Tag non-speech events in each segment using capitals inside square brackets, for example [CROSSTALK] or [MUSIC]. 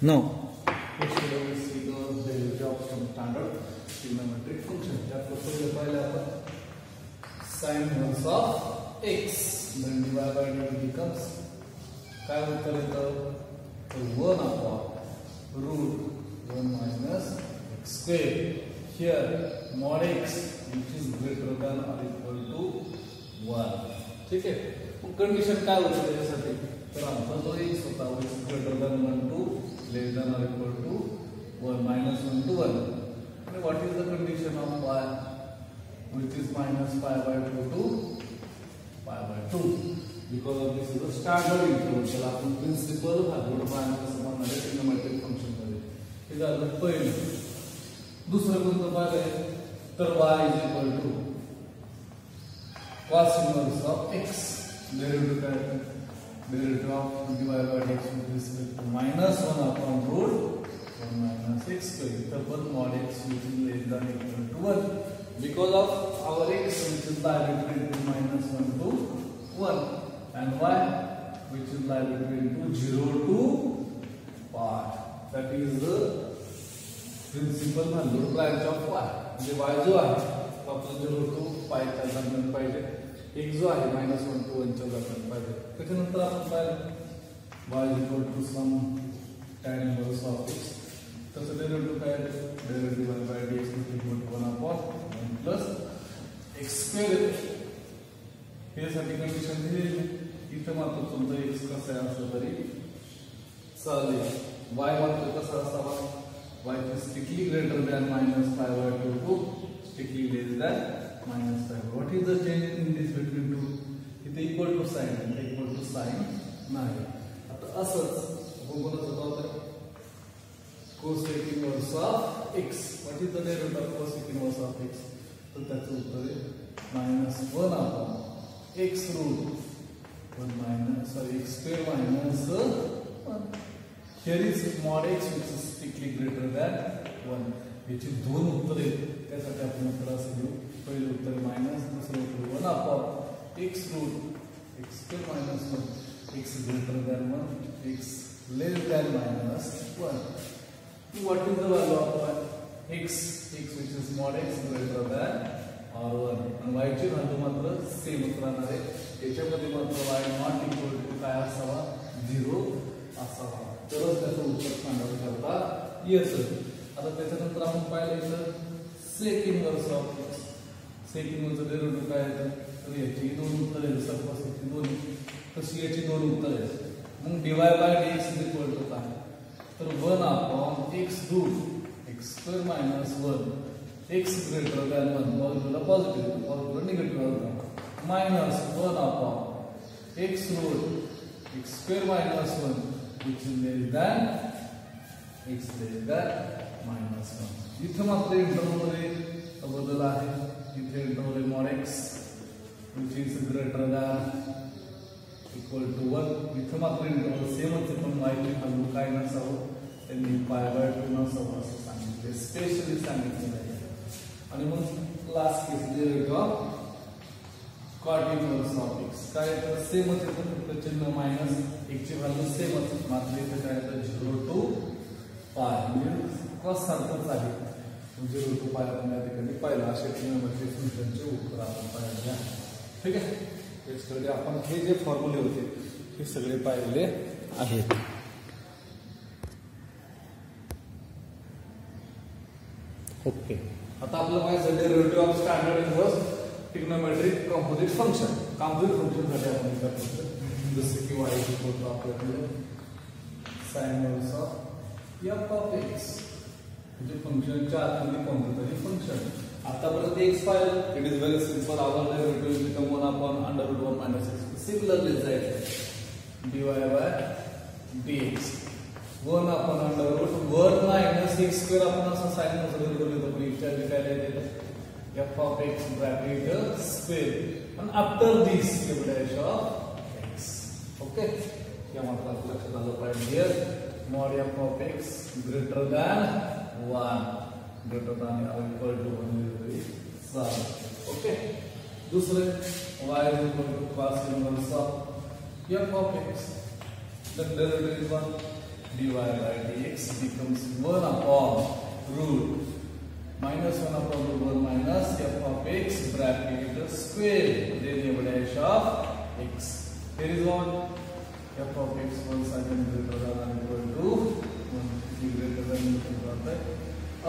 The standard trigonometric function. त्यात पहिले पाहिलं आपण sin inverse of x then divide by dt becomes काय उत्तर येतं तर 1 upon root 1 minus x square here mod x which is greater than or equal to 1 ठीक आहे कंडिशन काय होतं त्याच्यासाठी तर आमचा जो x होता greater than 1 to less than or equal to 1 minus 1 to 1 and what is the condition of y which is minus pi by 2 to pi by 2 because of this is a standard interval त्याला आपण principal valued minus असं म्हणणार आहे trigonometric function मध्ये हे झालं पहिलं दुसरं कोणतं पाहिलंय तर y is equal to cos inverse of x derivative काय derivative of dy by dx with respect to minus 1 upon root 1 minus x square तर पण mod x which is less than equal to 1 because of our x which is liable between minus 1 to 1 and y which is liable between 0 to pi that is the principal value branch of y म्हणजे y जो आहे तो आपला 0 to pi च्या दरम्यान पाहिजे x जो आहे minus 1 to 1 च्या दरम्यान पाहिजे त्याच्यानंतर आपण पाहिलं is equal to some tan inverse of x त्याचं डेरिव्हेटिव्ह काय derivative by dx equal to 1 upon 1 plus x square यासाठी कंडिशन दिलेली इथं मात्र तुमचं x कसं आहे असलं तरी चालेल y मात्र कसा असावा is strictly greater than minus 5 by 2 to strictly less than minus 5 what is the change in this between two इथे equal to sign इथे equal to sign नाही आता असंच आपण बोलत होतो cosec inverse of x what is the derivative of cosec inverse of x तर त्याचं उत्तर आहे minus 1 upon x root 1 minus sorry x square minus 1 here is mod x which is strictly greater than 1 याची दोन उत्तर आहेत त्यासाठी आपण उत्तर असं घेऊ पहिलं उत्तर मायनस दुसरं उत्तर 1 upon x root x square minus 1 x greater than 1 x less than minus 1 what is the value of x x which is mod x, greater than r1 आणि y ची व्हॅल्यू मात्र सेमच राहणार आहे याच्यामध्ये मात्र y नॉट इक्वल टू काय असावा? 0 असावा. तरच त्याचं उत्तर स्टँडर्ड करता येतं. आता त्याच्यानंतर आपण पाहिलं इथं सेक ऑफ़ एक्स सेक इनवर्सचं काय येतं तर याची दोन उत्तर आहेत सपोज याची दोन. तशी याची दोन उत्तर आहेत. मग d y by d x is equal to काय? तर one upon x root x square minus one x greater than one. बाजूला पॉझिटिव्ह बाजूला निगेटिव्ह होता minus one upon x root x square minus one which is less than x less than minus 1 इथं मात्र इंटरवलमध्ये बदल आहे इथे interval mod x, which is greater than, equal to 1 इथं मात्र इंटरवल सेमच आहे पण नसावं त्यांनी पाय बाय टू नसावं स्पेशली सांगितलेलं आहे last case derivative of inverse of x काय तर सेमच येतं फक्त चिन्ह मायनस एक ची व्हॅल्यू मात्र येतं झिरो टू पाय म्हणजे कॉस सारखंच आहे झिरो टू पाय आपण या ठिकाणी पाहिलं अशा ट्रिग्नोमेट्रिक फंक्शनचे उत्तर आपण पाहिलेले आहे ठीक आहे याच्याकडे आपण हे जे फॉर्म्युले होते हे। सगळे पाहिलेले आहेत ओके आता आपलं माहिती derivative of standard inverse trigonometric composite function composite फंक्शनसाठी आपण करतो जसे की वाय होतो आपल्याकडे sine inverse of f of x म्हणजे फंक्शनच्या आतमध्ये तरी फ़ंक्शन आतापर्यंत एक्स पाहिलं it is very simple our derivative become one upon under root one minus x similarly जायचं. D y by d x one upon under root one minus x square आपण असं sign मध्ये derivative लिहितो पण काय लिहिलं f of x bracket square. and after this you will dash of x. Okay? या मात्र लक्षात आलं पाहिजे. Here, mod f of x greater than 1 greater than or equal to 1 will be solved okay दुसरे y is equal to cos inverse of f of x the derivative is 1 dy by dx becomes 1 upon root minus 1 upon root 1 minus f of x bracket square then you have dash of x here is what f of x once again greater than or equal to 1 is greater than or equal to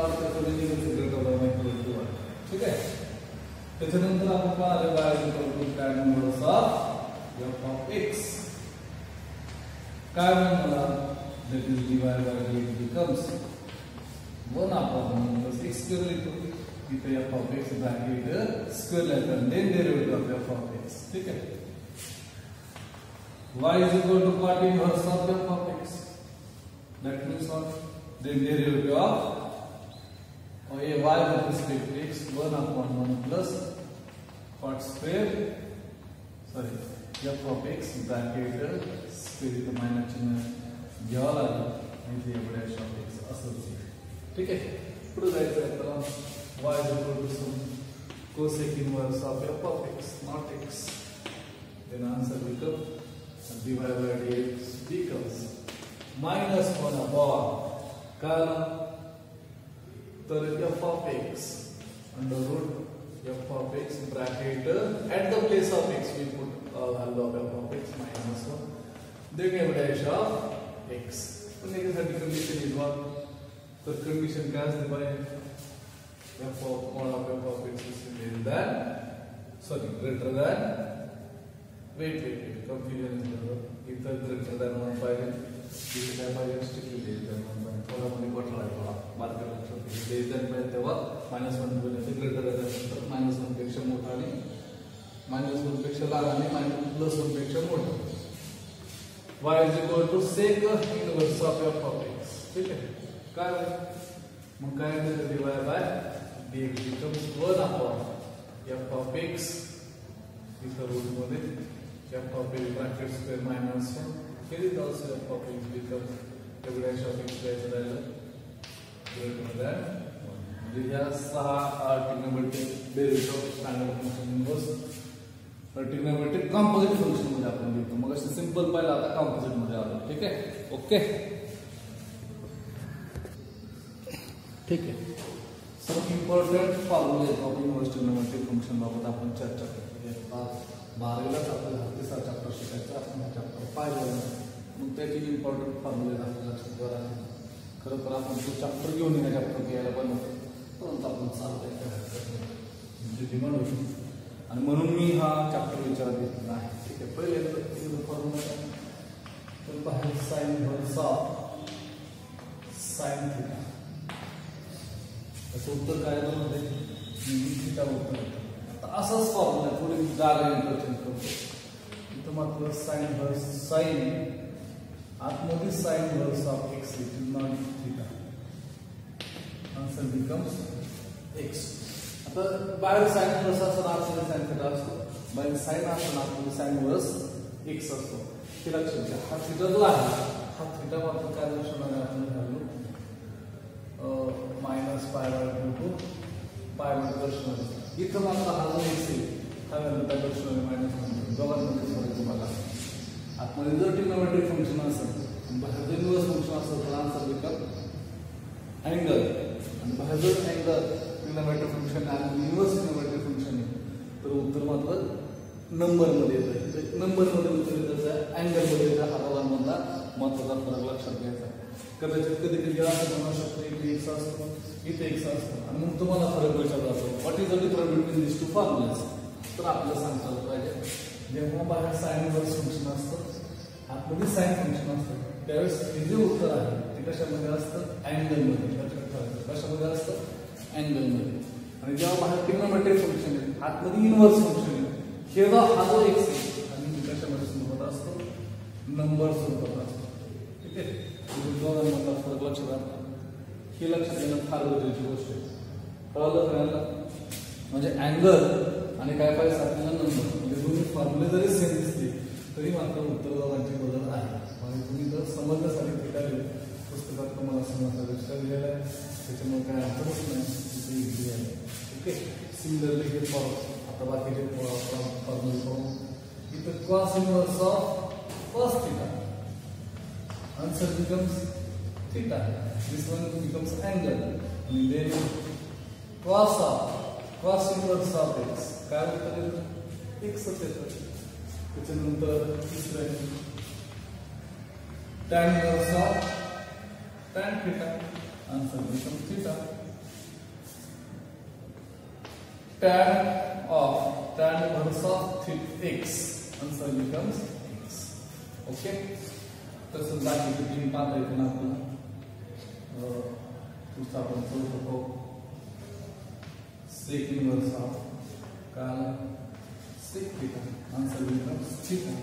और त्याचं meaning is greater than or equal to 1 ठीक आहे त्याच्यानंतर आपण पाहणार y is equal to काय modulus of f of x काय म्हणणार that is dy by dx becomes 1 upon 1 plus x square लिहितो इथे f of x bracket square लिहायचं and then derivative of f of x ठीक आहे y is equal to cot inverse of f of x That means what then derivative of a y with respect to x 1 upon 1 plus cot square sorry f of x square इथं minus चिन्ह घ्यावं लागेल ते एवढ्या x असंच येईल. ठीक आहे पुढे जायचं आहे त्याला y to some cosec inverse of f of x not x then answer becomes dy by dx becomes minus 1 upon कारण तर f of x under root f of x bracket at the place of x we put uh, value of f of x minus 1 then f dash of x पण याच्यासाठी condition is what तर condition काय असते पाहिजे f of mod of f of x is less than sorry greater than wait wait confusion is बरोबर इथं greater than 1 पाहिजे इथे काय पाहिजे स्ट्रिक्टली less than 1 पाहिजे थोडा मध्ये गोठा आहे थोडा मार्कर लक्षात घे less than पाहिजे तेव्हा मायनस वन बोलायचं ग्रेटर दॅन नंतर मायनस वन पेक्षा मोठा आणि मायनस वन पेक्षा लहान आणि मायनस प्लस वन मोठा y is equal to sec inverse of f of x ठीक आहे काय होईल? मग काय होईल dy by dx becomes 1 upon f of x इथं रूट मध्ये of bracket square minus 1 here is also f of x becomes f dash of x द्यायचं राहिलं greater than 1 म्हणजे ह्या सहा trigonometric derivative of standard function inverse trigonometric composite function मध्ये आपण लिहितो मग असं सिंपल पाहिलं आता कॉम्पोजिट मध्ये आलो ठीक आहे ओके ठीक आहे सर इम्पॉर्टंट फॉर्म्युले ऑफ़ इन्व्हर्स ट्रिग्नोमेट्रिक फ़ंक्शन बाबत आपण चर्चा करतो बारावीलाच आपल्याला तिसरा चॅप्टर शिकायचा आपण हा चॅप्टर पाहिलं मग त्याची इम्पॉर्टंट फॉर्म्युले आपल्याला लक्षात ठेवायला खरं तर आपण तो चॅप्टर घेऊन या चॅप्टर डिमांड होती आणि मी हा चॅप्टर विचारात घेतलेला आहे. ठीक आहे, पहिले फॉर्म्युला तर बाहेर साईन भरसा साईन थिटा उत्तर काय उत्तर. असाच फॉर्म्युला थोडी जागा करतो इथं मात्र साईन भर साईन आतमध्ये sine verse of x it is not theta answer becomes x आता बाहेर साईन प्लस असताना आतमध्ये साईन थिटा असतो बाहेर साईन असताना आतमध्ये साईन वर्स एक्स असतो हे लक्षात घ्या हा। थिटा जो आहे हा थिटा मात्र काय दर्शवणार आहे आपण घालू minus pi by two two pi दर्शवणार आहे हा व्हॅल्यू काय दर्शवणार मायनस मध्ये दोघांमध्ये फरक तुम्हाला आतमध्ये जर ट्रिग्नोमेट्रिक फ़ंक्शन आणि बाहेर जर इन्व्हर्स फ़ंक्शन असेल तर आन्सर बिकम अँगल आणि बाहेर अँगल ट्रिग्नोमेट्रिक फ़ंक्शन आणि इन्व्हर्स ट्रिग्नोमेट्रिक फ़ंक्शन तर उत्तर मात्र नंबरमध्ये येतं नंबरमध्ये उत्तर येतं अँगलमध्ये येतं हा दोघांमधला महत्वाचा फरक लक्षात घ्यायचा कदाचित कधी कधी असं म्हणू शकतो एक्स असतो इथे एक्स असतं आणि मग तुम्हाला फरक विचारला जातो what is the difference between this two formulas तर आपल्याला सांगता आलं पाहिजे जेव्हा बाहेर साईन वर्स फंक्शन असतं आतमध्ये साईन फंक्शन असतं त्यावेळेस हे जे उत्तर आहे ते कशामध्ये असतं? अँगलमध्ये कशामध्ये असतं? अँगलमध्ये आणि जेव्हा बाहेर टिग्नोमेट्रिक फंक्शन आहे आतमध्ये इनवर्स फंक्शन आहे केव्हा हा जो एक्स आहे आणि कशामध्ये स्वरूपात असतो? नंबर स्वरूपात असतो. ठीक आहे? दोघांमधला फरक लक्षात हे लक्षात घेणं फार गरजेची गोष्ट आहे. कळलं सगळ्यांना म्हणजे अँगल आणि काय पाहिजे आपल्याला म्हणजे दोन्ही फॉर्म्युले जरी सेम दिसले, तरी मात्र उत्तर दोघांचे बदल आहे. आणि तुम्ही जर समजण्यासाठी फिटाले पुस्तकात तुम्हाला समजण्याचा विचार दिलेला आहे त्याच्यामुळे काय अर्थच नाही. तिथे इझी आहे. ओके? सिमिलरली हे फॉर्म आता बाकीचे फॉर्म्युले पाहू इथं cos inverse of first theta answer becomes theta. This one becomes angle. And then cos of cos inverse of x. काय उत्तर येतं x च येतं त्याच्यानंतर तिसरं आहे tan inverse of tan theta. Answer becomes theta. tan of tan inverse of theta x. Answer becomes x. Okay. तसं बाकीचे तीन पाहता येतील आपल्याला करू शकतो सेक इनवर्स ऑफ़ काल sec theta answer becomes theta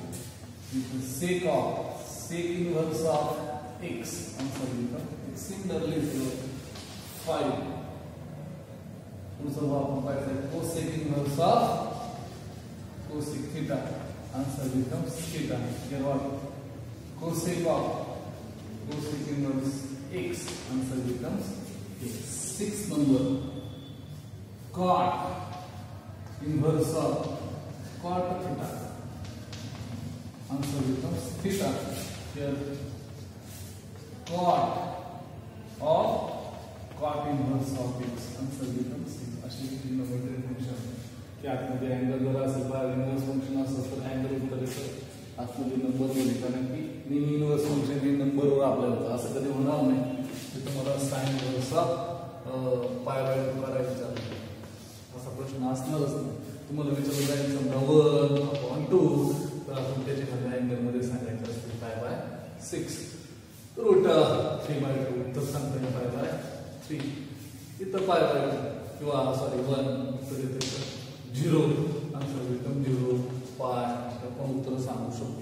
sec of sec inverse of x answer become similarly five पुढचं आपण पाहिजे cosec inverse of cosec theta answer becomes theta here what cosec of cosec inverse x answer becomes x sixth number cot inverse of cot theta answer becomes theta here cot of cot inverse of x answer becomes x अशी number function की आतमध्ये angle जर असेल तर inverse function असेल तर angle येतं आतमध्ये नंबर होईल कारण की नेहमी इनवर्स फ़ंक्शन हे नंबरवर आपल्याला होतं. असं कधी होणार नाही. ते तुम्हाला साईन प्रश्न असणारच नाही. तुम्हाला विचारलं वन अपॉन टू तर आपण त्याच्यामध्ये अँगलमध्ये सांगायचं असते pi by six root three by two तर सांगता पाय बाय थ्री इथं पाय बाय किंवा सॉरी वन तर इथे झिरो आन्सर पाय. आपण उत्तर सांगू शकतो.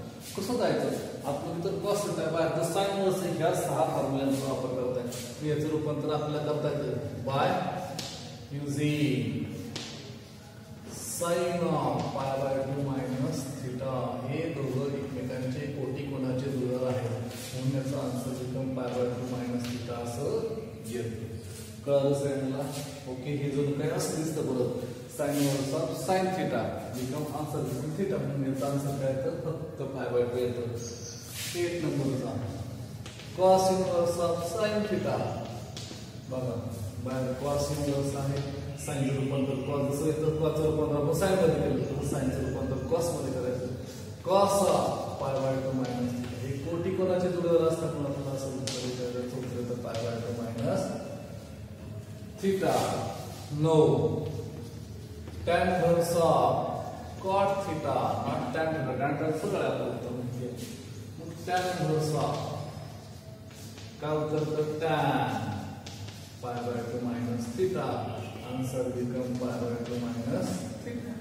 कसं जायचं आपण तर कॉस थिटा बाहेर साईन वर्स ह्या सहा फॉर्म्युल्यांचा वापर करताय. याचं रूपांतर आपल्याला करता येतं by using sine of pi by two minus theta हे दोघं एकमेकांचे कोटी कोणाचे जुळर आहेत? म्हणून become pi by two minus theta असं ओके हे जणू काय असं दिसतं of sine theta become answer become theta म्हणून याचा आन्सर काय येतं फक्त पाय बाय टू येतं एक नंबरचा cos inverse of sine theta बघा बाहेर कॉस इनवर्स आहे साईनचं रूपांतर कॉस जसं येतं कॉसचं रूपांतर आपण साईन मध्ये केलं तसं साईनचं रूपांतर कॉस मध्ये करायचं cos pi by two minus हे कोटी कोणाचे जुळवर असतात म्हणून आपल्याला असं उत्तर विचारायचं उत्तर येतं pi by two minus theta no tan व्हर्स of theta tan तर सगळं आपल्याला उत्तर माहिती आहे मग टॅन व्हर्स ऑफ़ काय उत्तर तर tan pi by 2 minus theta. Answer become pi by 2 minus theta.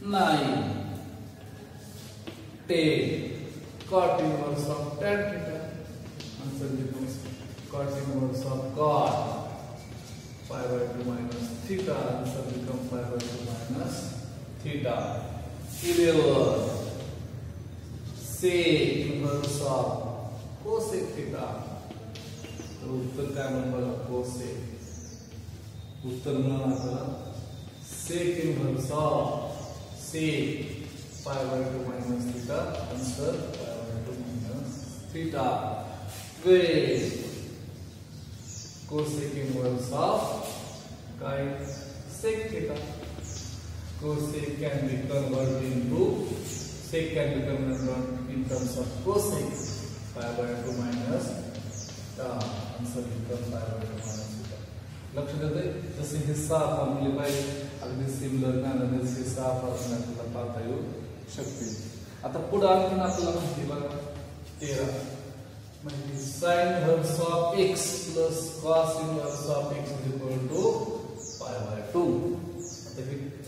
9. 10. Cot inverse of tan theta. Answer becomes cot inverse of cot. Pi by 2 minus theta. Answer become pi by 2 minus theta. 11. Sec inverse of cosec theta. तर उत्तर काय म्हणून बघा cosec उत्तर म्हणून आपल्याला sec inverse of sec pi by two minus theta answer pi by two minus theta twelve cosec inverse of काय sec theta cosec can be converted into sec can be converted in terms of cosec, pi by 2 minus answer become pi by 2 minus theta. लक्षात येते जसे हे सहा फॉर्म्युले पाहिजे अगदी similar ज्ञानाने हे सहा फॉर्म्युले आपल्याला पाहता येऊ शकतील आता पुढे आणखीन आपल्याला माहिती बघा तेरा म्हणजे sine inverse of x plus cos inverse of x is equal to pi by two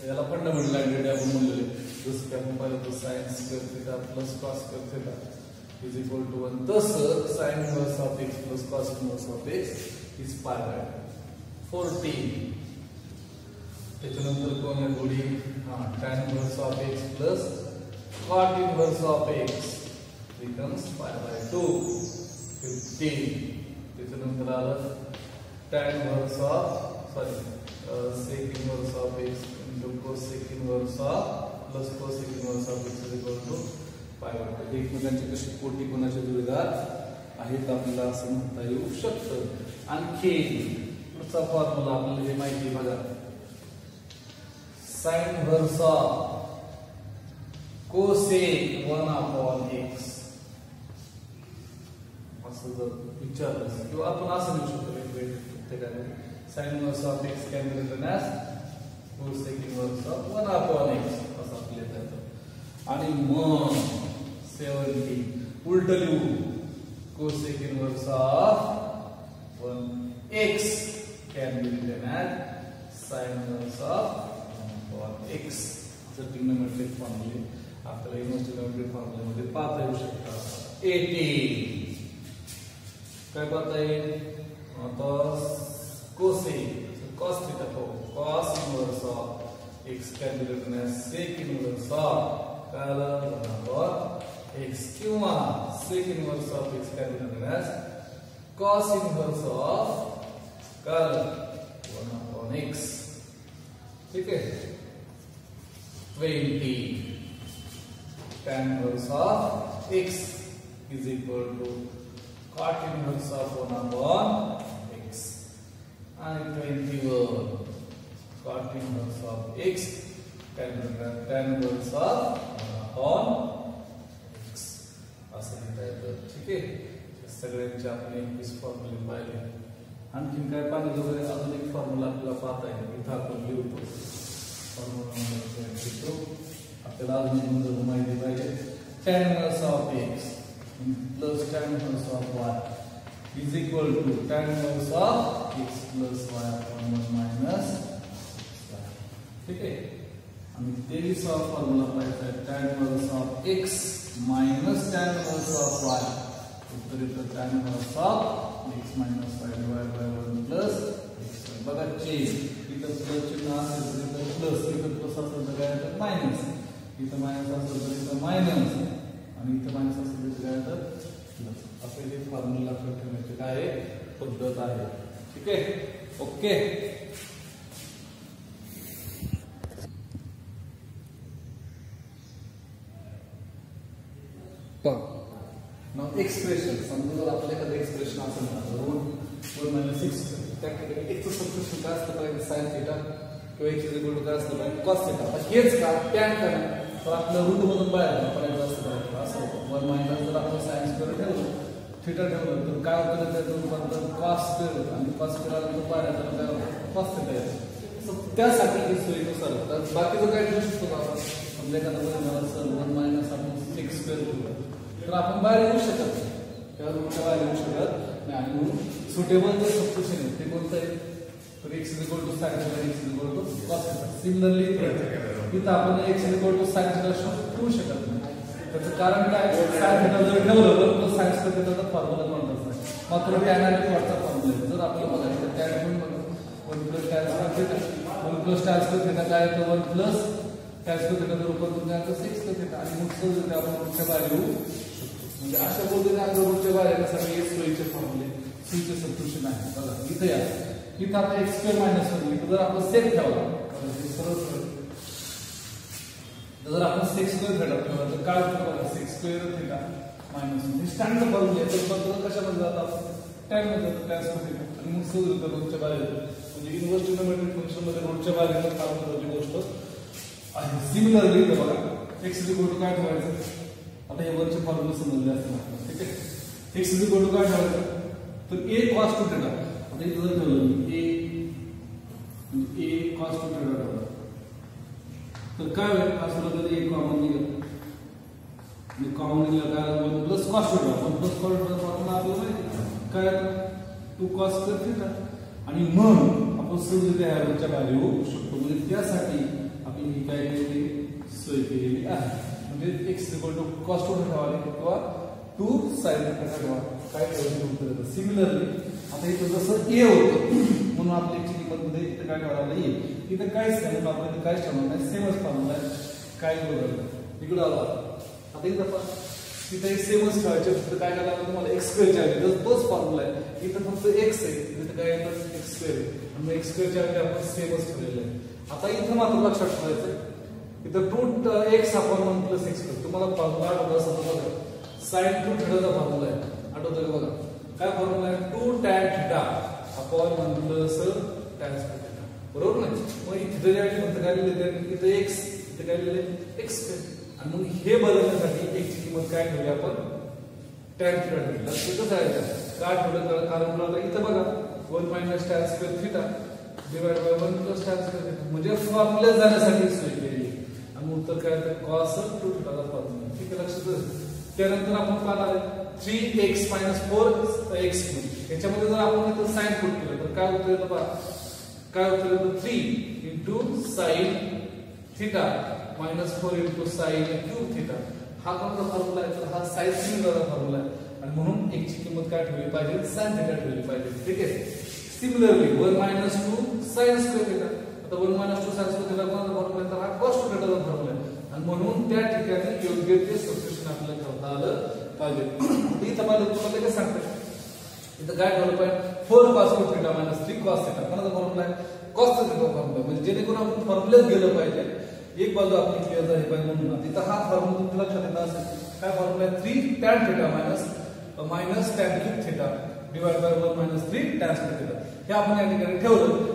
याला फंडामेंटल आयडेंटिटी आपण म्हणलेले जसं की आपण पाहिलं तर sine square theta plus cos square theta is equal to one तसं sine inverse of x plus cos inverse of x is pi by fourteen त्याच्यानंतर कोण आहे थोडी हा tan inverse of x plus cot inverse of x becomes pi by two fifteen त्याच्यानंतर आलं tan inverse of sorry sec inverse of x into cosec inverse of plus cosec inverse of x is equal to pi वाटतं एकमेकांची कशी कोटी कोणाचे जोडीदार आहेत आपल्याला असं म्हणता येऊ शकतं आणखी पुढचा फॉर्म्युला आपल्याला हे माहिती बघा sine inverse cosec one upon x असं जर विचारलं किंवा आपण असं लिहू शकतो वेगवेगळे ठिकाणी sine inverse of x can be written as cosec inverse of one upon x असं आपल्याला येतं आणि मग सेवन्टी उलट लिहू cosec inverse of one x can be written as sine inverse of one x जर ट्रिग्नोमेट्रिक फॉर्म्युले आपल्याला इन्व्हर्स ट्रिग्नोमेट्रिक फॉर्म्युलेमध्ये पाहता येऊ शकतात. एटी काय पाहता येईल? आता कॉस थिटा हो cos inverse of x can be written as sec inverse of काय आलं बरोबर x किंवा sec inverse of x can be written as cos inverse of curl 1 upon x ठीक है 20 tan inverse of x is equal to cot inverse of 1 upon x and 21 cot inverse of x can be written tan inverse of 1 upon असं लिहिता येतं ठीक आहे सगळ्यांचे आपण एकवीस फॉर्म्युले पाहिले आणखीन काय पाहिजे वगैरे अजून एक फॉर्म्युला आपल्याला पाहता येईल इथं आपण लिहतो फॉर्म्युला आपल्याला अजून एक मुद्दा माहिती पाहिजे tan inverse of x plus tan inverse of y is equal to tan inverse of x plus y upon 1 minus ठीक आहे आणि तेवीसावा फॉर्म्युला पाहिजे tan inverse of x minus tan inverse of y. उत्तर minus y divided by 1 plus बघा change इथं plus इथं plus इथं प्लस असेल तर काय तर प्लस हे फॉर्म्युला पद्धत आहे ठीक आहे ओके एक्सप्रेशन समजा जर आपल्या एखादं एक्सप्रेशन असेल ना वन वन मायनस सिक्स त्या ठिकाणी एकचं सबस्क्रिप्शन काय असतं पाहिजे साइन थिटा किंवा एक इक्वल काय असतं पाहिजे कॉस थिटा हेच का टॅन काय तर आपलं रूट मधून बाहेर असतं पाहिजे असं वन मायनस जर आपण सायन्स कडे ठेवलं थिटा ठेवलं, तर काय होतं त्याचं रूपांतर कॉस स्क्वेअर आणि कॉस स्क्वेअर आलं बाहेर तर काय होतं? कॉस थिटा त्यासाठी ही सोयीनुसार तर बाकीचं काय ठेवू शकतो आपण समजा एखादा वन मायनस आपण सिक्स स्क्वेअर तर आपण बाहेर येऊ शकत नाही. त्या रूटच्या बाहेर येऊ शकत नाही. आणि म्हणून सुटेबल जर सबस्टिट्यूशन आहे. ते कोणतं आहे? तर x equal to sine x equal to cos similarly तिथं आपण x equal to sine theta ठेवू शकत नाही. त्याचं कारण काय? साइन जर ठेवलं तर साइन थिटाचा फॉर्म्युला म्हणतात नाही मात्र ते अनालिटिक फॉर्म्युला आहे. जर आपल्याला बघायचं तर त्या one plus tan one plus tan theta काय तर वन प्लस टॅन थेटा थिटाचं रूपांतर सिक्स थेटा आणि मग सहज आपण रूटच्या बाहेर येऊ म्हणजे अशा पद्धतीने आपल्या रूटच्या बाहेर येण्यासाठी एक सोयीचे फॉर्म्युले सीचे सबस्टिट्यूशन आहे. बघा, इथं या. इथं आता एक्स स्क्वेअर मायनस वन इथं जर आपण सेक ठेवला सरळ सरळ. जर आपण सिक्स स्क्वेअर थिटा ठेवला, तर काय होतं बघा sec square theta minus one हे स्टँडर्ड फॉर्म्युले तर बद्दल कशामध्ये जातात टॅन मध्ये जातं? टॅन स्क्वेअर थिटा आणि मग सहज होतं रोडच्या बाहेर म्हणजे इन्व्हर्स ट्रिग्नोमेट्रिक फ़ंक्शन मध्ये रोडच्या बाहेर येणं फार गोष्ट आहे. सिमिलरली इथं बघा एक्स इज़ इक्वल टू काय ठेवायचं? आता हे वरचे फॉर्म्युले समजले असतील ठीक आहे? एक्स इज़ इक्वल टू काय ठेवायचं तर ए कॉस टू आता इथं जर ठेवलं मी ए ए कॉस टू तर काय होईल? असं होतं? ए कॉमन निघेल. आणि कॉमन निघालं काय plus cos two one plus cos two formula आपल्याला काय टू कॉस स्क्वेअर थिटा आणि मग आपण सहज ह्या रोजच्या बाहेर येऊ शकतो म्हणजे त्यासाठी आपण ही काय केलेली सोय केलेली आहे. म्हणजे x equal to cos two ठेवाले किंवा टू साईन ठेवा काय ठेवायचं उत्तर येतं सिमिलरली आता इथं ए होतं, म्हणून आपल्या एकची किंमत मध्ये इथं काय ठेवायला ए इथं काहीच नाही म्हणून आपण इथं काहीच ठेवणार नाही सेमच फॉर्म्युला आहे काय बरोबर इकडं आला आता इथं पण तिथं एक सेमच ठेवायचे फक्त काय करायला तुम्हाला? एक्स स्क्वेअरच्या जर तोच फॉर्म्युला आहे. इथं फक्त एक्स आहे, इथं काय येतं? एक्स स्क्वेअर आणि मग एक्स स्क्वेअरच्या ऐवजी आपण सेमच ठेवलेलं आहे. आता इथं two x upon one plus x तुम्हाला फॉर्म्युला आठवत असं बघा साइन टू थिटाचा फॉर्म्युला आहे. आठवतं का बघा काय फॉर्म्युला आहे? Two tan theta upon one plus tan theta बरोबर ना? मग इथे जे आहे फक्त काय लिहिले इथं एक्स इथे काय लिहिले एक्स आणि मग हे बदलण्यासाठी एक्सची किंमत काय ठेवली आपण? टॅन थिटा ठेवली. असं कसं आहे काय ठेवलं? कारण कारण इथं बघा. One minus tan square theta divide by one plus tan square म्हणजे फॉर्म्युला जाण्यासाठी सोय केली. उत्तर कॉस टू थिटाचा ठीक आहे लक्षात पाहणार three x minus four x याच्यामध्ये जर आपण इथं साईन पुट उत्तर उत्तर three into sine theta minus four into sine cube theta हा कोणता फॉर्म्युला हा साईन सिमिलर फॉर्म्युला म्हणून एक्सची किंमत काय ठेवली ठीक आहे? Similarly one minus two sine square theta आता one minus two sine square theta हा थिटाचा फॉर्म्युला आहे. योग्य ते आपल्याला ठेवता आलं पाहिजे मला तुम्हाला four cos theta minus three cos theta कोणाचा फॉर्म्युला आहे कॉस थिटा फॉर्म्युला म्हणजे जेणेकरून आपण फॉर्म्युलाच एक बाजू आपली क्लिअर झाली पाहिजे हा फॉर्म्युला तुमच्या लक्षात येत असेल three tan theta minus minus tan cube divide by one minus three tan theta हे आपण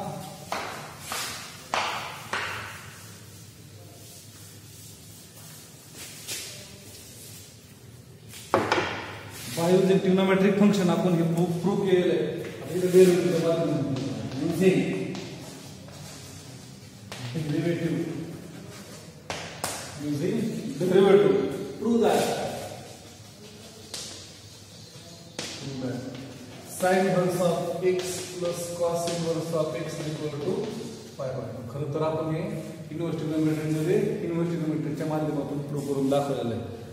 बायो जे ट्रिग्नोमेट्रिक फ़ंक्शन आपण हे प्रूव्ह केलेलं आहे derivative using derivative. prove that. Sin inverse of x plus cos prove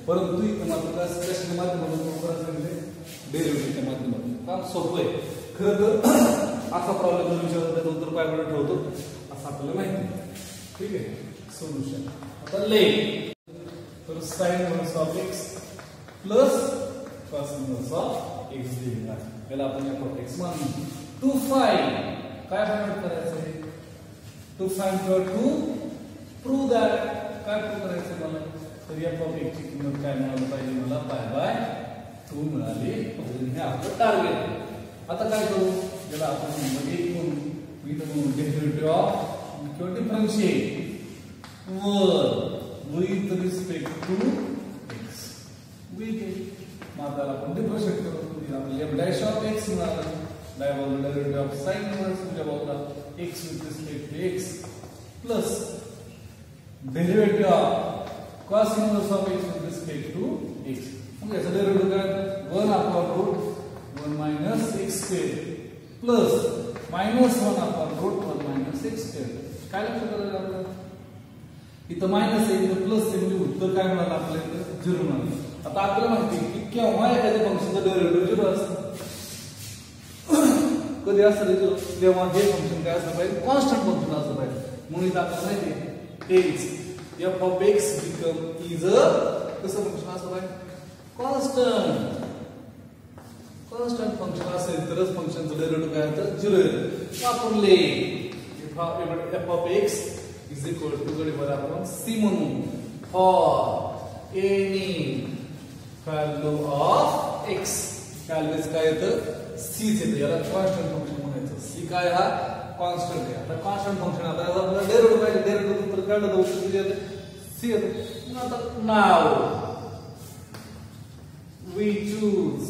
परंतु इथं मात्र कशाच्या माध्यमातून प्रूव्ह करायचं म्हणजे डेरिव्हेटिव्हच्या माध्यमातून. काम सोपं आहे. खरं तर, [CLEARS THROAT] असा प्रॉब्लेम जर विचारला, त्याचं उत्तर पाय ठेवतो. असं आपल्याला माहिती ठीक आहे? सोल्युशन आता ले तर sine inverse of x plus cos of x दिलेला याला आपण एफ़ एक्स मानू. टू फाईन काय फाइंड करायचं आहे? To find to prove that काय प्रूव्ह करायचं मला? तर एफ़ ऑफ़ किंमत काय मिळाली पाहिजे मला बाय बाय टू मिळाली हे आपलं टार्गेट आता काय करू? याला आपण म्हणू एक म्हणू मी तर म्हणू डेरिव्हेटिव्ह ऑफ़ किंवा differentiate were with respect to x with मग त्याला आपण डिफरन्शिएट करू। आपल्याला एफ़ डॅश ऑफ़ एक्स मिळालं डाय बाजूला डेरिव्हेटिव्ह ऑफ़ साइन इन्व्हर्स तुझ्या बाजूला x with respect to x plus derivative of cos inverse of x with respect to x मग याचा डेरिव्हेटिव्ह काय one upon root one minus x square plus minus one upon root one minus x square काय लक्षात आलं आपल्याला इथं plus उत्तर काय मिळालं हे function constant function f of x become is a कसं फ़ंक्शन असलं पाहिजे कॉन्स्टंट कॉन्स्टंट फ़ंक्शन असेल तरच फंक्शनचं डेरिव्हेटिव्ह काय होतं झिरो येतं वापरले f of x is equal to कडे बरं आपण सी म्हणू for any value of x values काय येतं सी येतं याला कॉन्स्टंट फ़ंक्शन म्हणायचं सी काय हा पाहिजे डेरिव्हेटिव्ह तर काय होतं उत्तर किती येतं सी येतं आता नाव we choose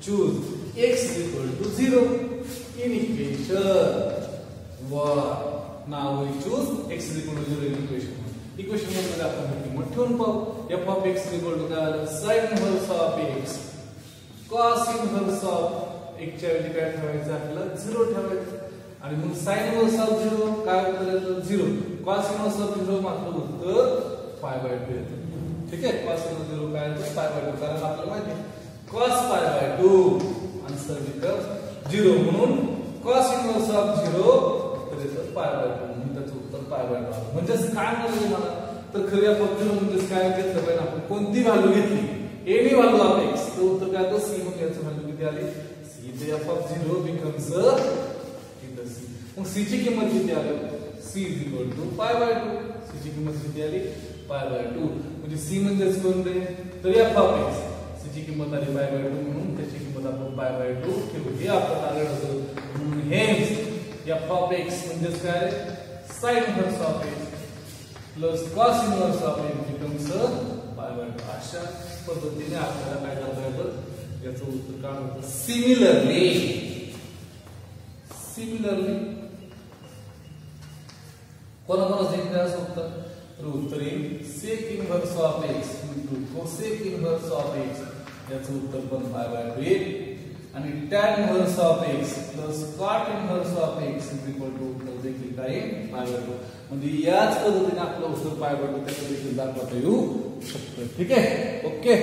choose x equal to 0 in equation 1 now we choose x equal to 0 in equation 1 equation 1 मध्ये आपण ही किंमत ठेवून पाहू of x is equal to काय sin inverse of x cos inverse of च्या ऐवजी काय ठेवायचं आपल्याला. 0 ठेवायचं. आणि मग inverse of 0 काय उत्तर येतं 0 cos inverse of 0 मात्र उत्तर pi by 2 येतं. ठीक आहे? Cos inverse 0 काय येतं pi by 2 कारण आपल्याला माहिती cos pi by 2 answer becomes 0 म्हणून cos inverse of 0 तर येतं pi by 2 म्हणून त्याचं उत्तर by 2 आलं. म्हणजेच काय म्हणाले मला? तर खरी आपण 0 म्हणजेच काय घेतलं पाहिजे? आपण कोणती व्हॅल्यू घेतली? Any value of x. तर उत्तर काय c मग याचं व्हॅल्यू किती आली? ते f of 0 becomes इथं c मग c ची किंमत किती आली c is equal to pi by 2 c ची किंमत किती आली pi by 2 म्हणजे c म्हणजेच कोण रे तर f of x c ची किंमत आली pi by 2 म्हणून त्याची किंमत आपण pi by 2 ठेवू हे आपलं टार्गेट होतं म्हणून हेच f of x म्हणजेच काय sin inverse of x plus cos inverse of x becomes pi by 2 अशा पद्धतीने आपल्याला काय करता येतं याचं उत्तर काय होतं सिमिलरली सिमिलरली उत्तर तर उत्तर येईल of x into cosec inverse of x उत्तर पण two inverse of x plus cot inverse of x equal to उत्तर देखील काय पाय बाय टू आपलं उत्तर पाय बाय टू येऊ शकतं ठीक आहे ओके?